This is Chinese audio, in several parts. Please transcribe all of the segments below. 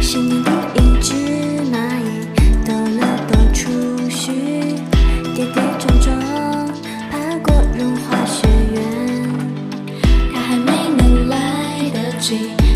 幸运的一只蚂蚁抖了抖触须，跌跌撞撞爬过融化雪原，它还没能来得及。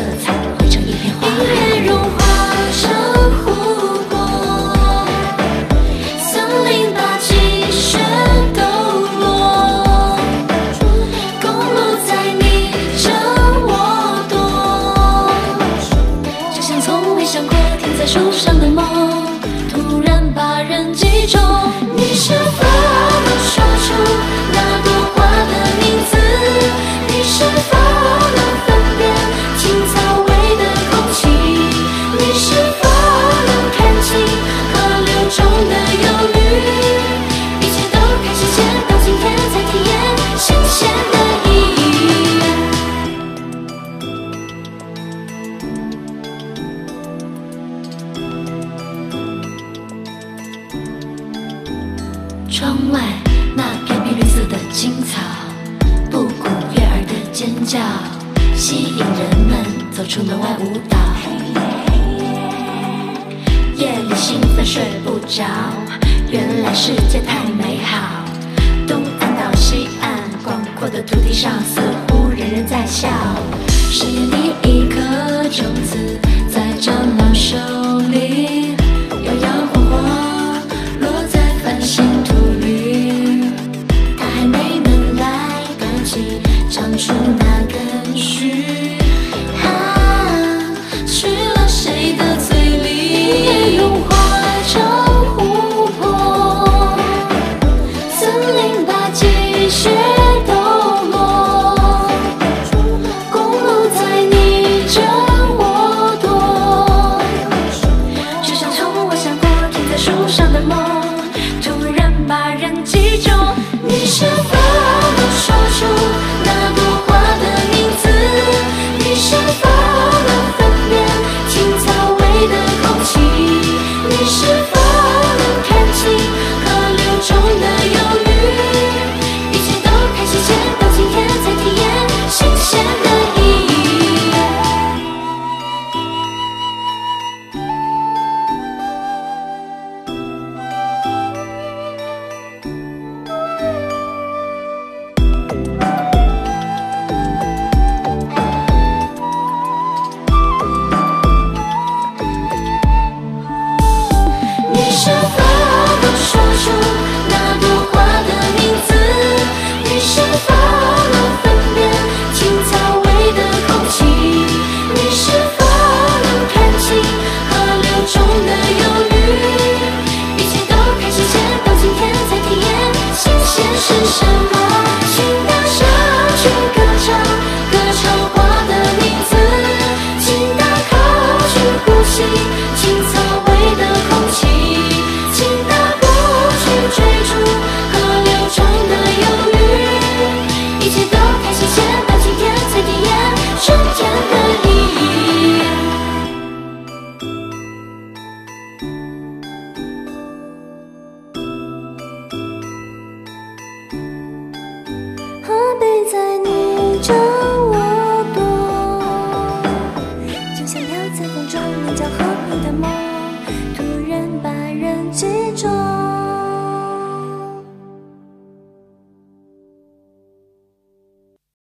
色彩汇成一片花音海。融化成湖泊，森林把积雪抖落，公路在你着我躲，就像从未想过停在树上的梦，窗外那片片绿色的青草，布谷悦耳的尖叫，吸引人们走出门外舞蹈。夜里兴奋睡不着，原来世界太美好。东岸到西岸，广阔的土地上似乎人人在笑。十年第一颗种子